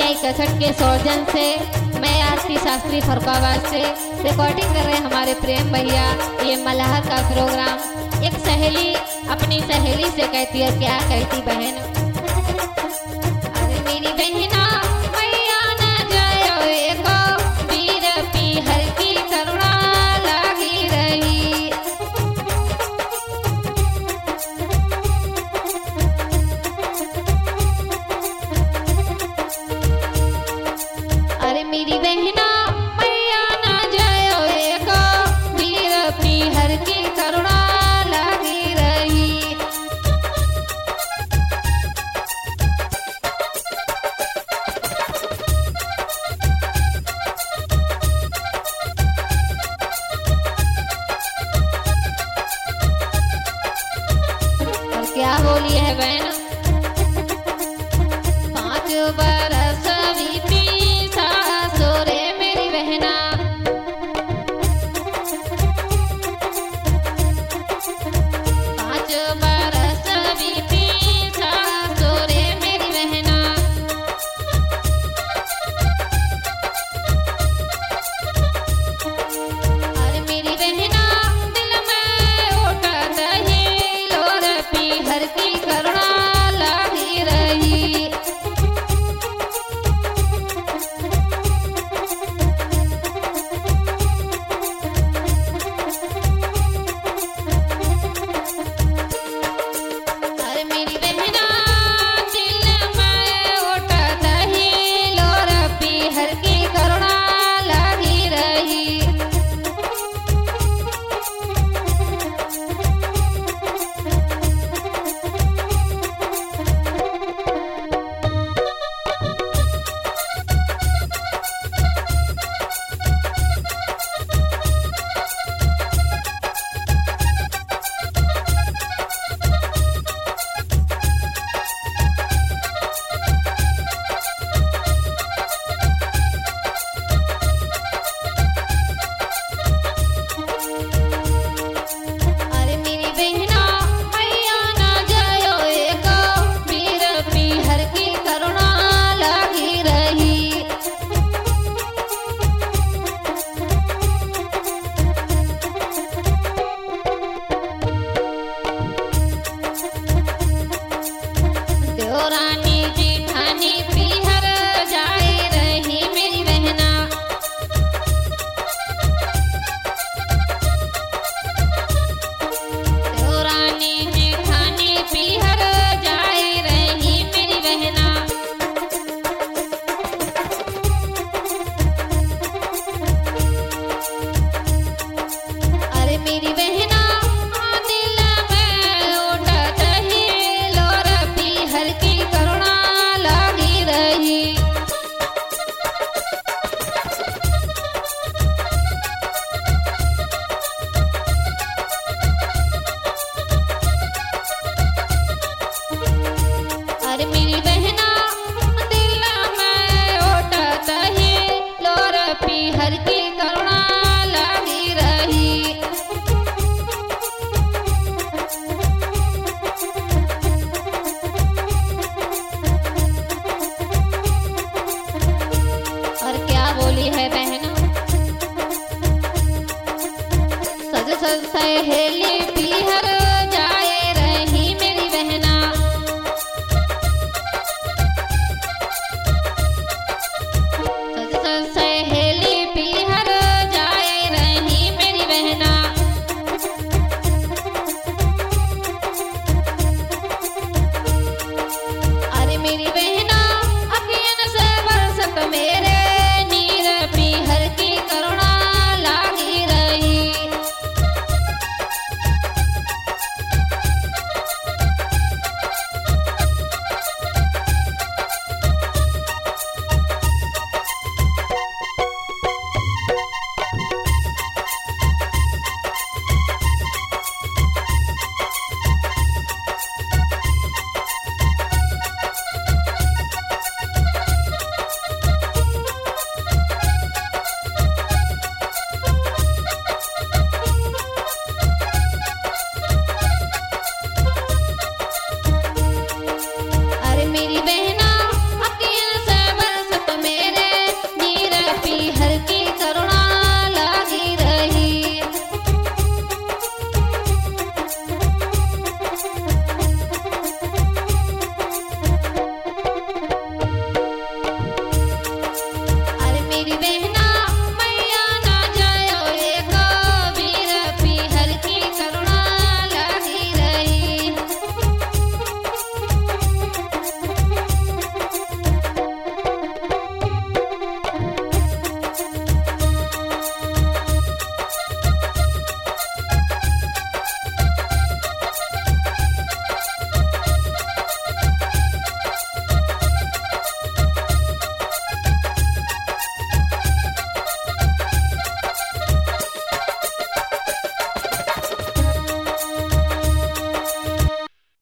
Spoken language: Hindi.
आई कैसेट के सौजन से, मैं आरती शास्त्री फरुखाबाद से रिकॉर्डिंग कर रहे हमारे प्रेम भैया, ये मलहर का प्रोग्राम एक सहेली, अपनी सहेली से कहती है, क्या कहती बहन? que revela né? संसहेली भी